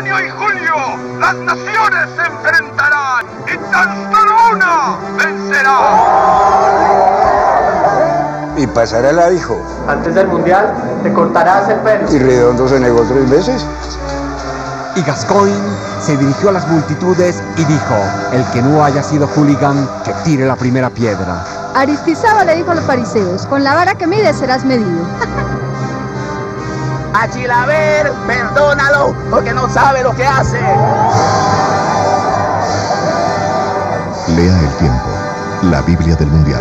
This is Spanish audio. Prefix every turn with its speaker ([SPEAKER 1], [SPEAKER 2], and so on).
[SPEAKER 1] junio y julio las naciones se enfrentarán y tan solo una vencerá.
[SPEAKER 2] Y pasará el hijo.
[SPEAKER 3] Antes del mundial te cortarás el pelo.
[SPEAKER 2] Y Redondo se negó tres veces.
[SPEAKER 4] Y Gascoigne se dirigió a las multitudes y dijo, el que no haya sido hooligan, que tire la primera piedra.
[SPEAKER 5] Aristizábal le dijo a los fariseos, con la vara que mides serás medido.
[SPEAKER 6] A Chilaver, perdónalo, porque no sabe lo que hace.
[SPEAKER 7] Lea el tiempo, la Biblia del Mundial.